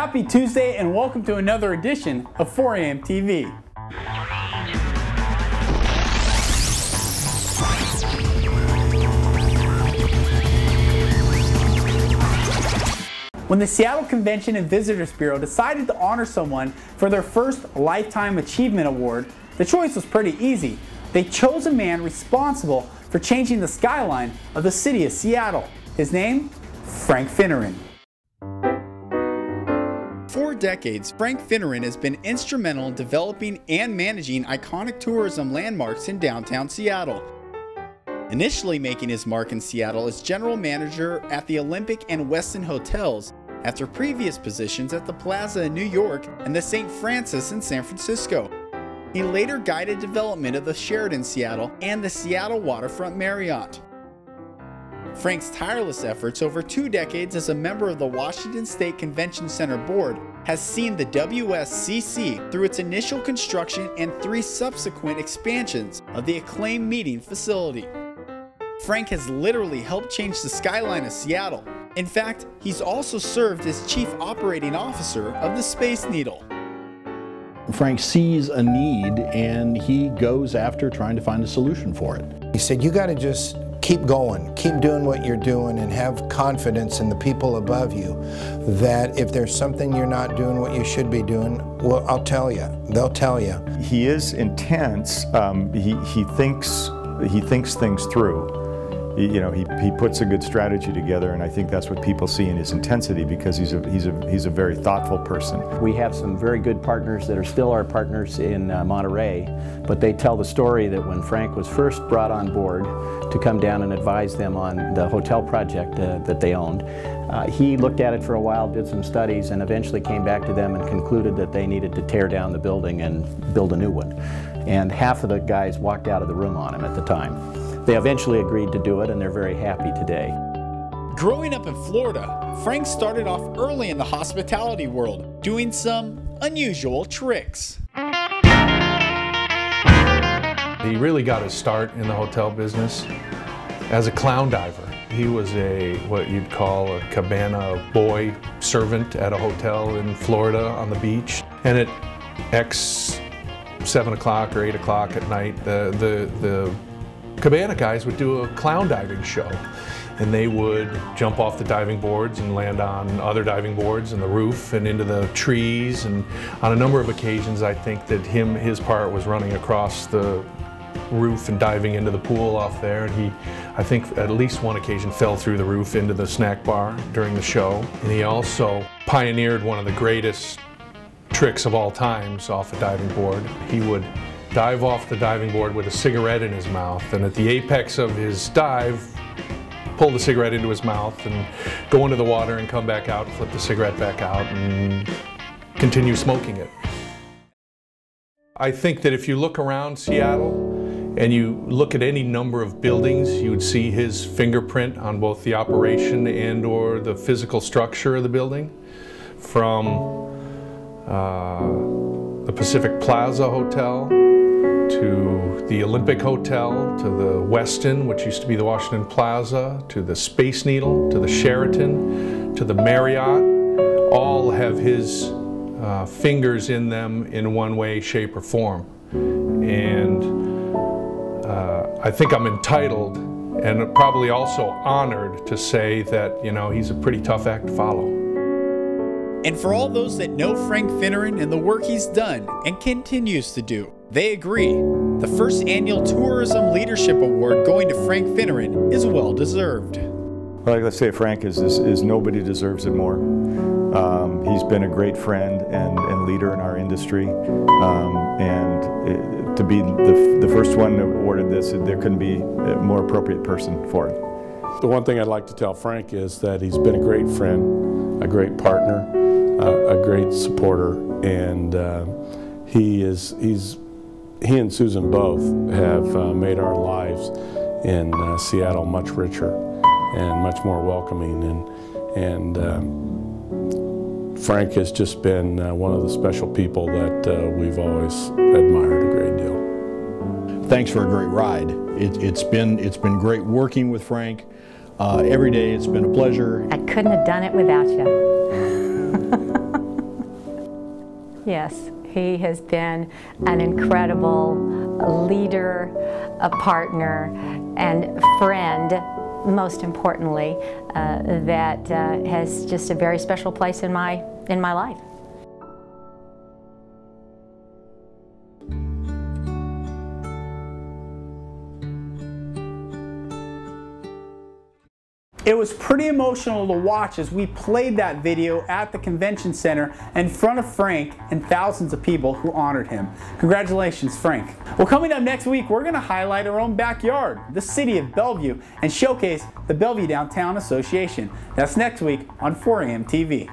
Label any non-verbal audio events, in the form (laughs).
Happy Tuesday and welcome to another edition of 4am TV. When the Seattle Convention and Visitors Bureau decided to honor someone for their first Lifetime Achievement Award, the choice was pretty easy. They chose a man responsible for changing the skyline of the city of Seattle. His name? Frank Finneran. Decades, Frank Finneran has been instrumental in developing and managing iconic tourism landmarks in downtown Seattle. Initially making his mark in Seattle as general manager at the Olympic and Westin Hotels, after previous positions at the Plaza in New York and the St. Francis in San Francisco. He later guided development of the Sheraton Seattle and the Seattle Waterfront Marriott. Frank's tireless efforts over two decades as a member of the Washington State Convention Center Board has seen the WSCC through its initial construction and three subsequent expansions of the acclaimed meeting facility. Frank has literally helped change the skyline of Seattle. In fact, he's also served as Chief Operating Officer of the Space Needle. Frank sees a need and he goes after trying to find a solution for it. He said, you got to just keep going, keep doing what you're doing and have confidence in the people above you that if there's something you're not doing what you should be doing, well, I'll tell you. They'll tell you. He is intense. Um, he, he, thinks, he thinks things through you know, he, he puts a good strategy together, and I think that's what people see in his intensity because he's a, he's a, he's a very thoughtful person. We have some very good partners that are still our partners in uh, Monterey, but they tell the story that when Frank was first brought on board to come down and advise them on the hotel project uh, that they owned, uh, he looked at it for a while, did some studies, and eventually came back to them and concluded that they needed to tear down the building and build a new one. And half of the guys walked out of the room on him at the time. They eventually agreed to do it and they're very happy today. Growing up in Florida, Frank started off early in the hospitality world, doing some unusual tricks. He really got his start in the hotel business as a clown diver. He was a what you'd call a cabana boy servant at a hotel in Florida on the beach. And at X seven o'clock or eight o'clock at night, the, the, the Cabana guys would do a clown diving show and they would jump off the diving boards and land on other diving boards and the roof and into the trees. And on a number of occasions I think that him his part was running across the roof and diving into the pool off there. And he I think at least one occasion fell through the roof into the snack bar during the show. And he also pioneered one of the greatest tricks of all times off a diving board. He would dive off the diving board with a cigarette in his mouth, and at the apex of his dive, pull the cigarette into his mouth and go into the water and come back out, flip the cigarette back out, and continue smoking it. I think that if you look around Seattle and you look at any number of buildings, you would see his fingerprint on both the operation and or the physical structure of the building. From uh, the Pacific Plaza Hotel to the Olympic Hotel, to the Westin, which used to be the Washington Plaza, to the Space Needle, to the Sheraton, to the Marriott, all have his uh, fingers in them in one way, shape, or form. And uh, I think I'm entitled and probably also honored to say that, you know, he's a pretty tough act to follow. And for all those that know Frank Finneran and the work he's done and continues to do, they agree. The first annual Tourism Leadership Award going to Frank Finneran is well deserved. Well, like I say, Frank is, is, is nobody deserves it more. Um, he's been a great friend and, and leader in our industry. Um, and it, to be the, the first one awarded this, there couldn't be a more appropriate person for it. The one thing I'd like to tell Frank is that he's been a great friend, a great partner, uh, a great supporter, and uh, he is he's he and Susan both have uh, made our lives in uh, Seattle much richer and much more welcoming, and and um, Frank has just been uh, one of the special people that uh, we've always admired a great deal. Thanks for a great ride. It, has been it's been great working with Frank. every day it's been a pleasure. I couldn't have done it without you. (laughs) Yes, he has been an incredible leader, a partner, and friend, most importantly, uh, that uh, has just a very special place in my, in my life. It was pretty emotional to watch as we played that video at the convention center in front of Frank and thousands of people who honored him. Congratulations, Frank. Well, coming up next week, we're going to highlight our own backyard, the city of Bellevue, and showcase the Bellevue Downtown Association. That's next week on 4AM TV.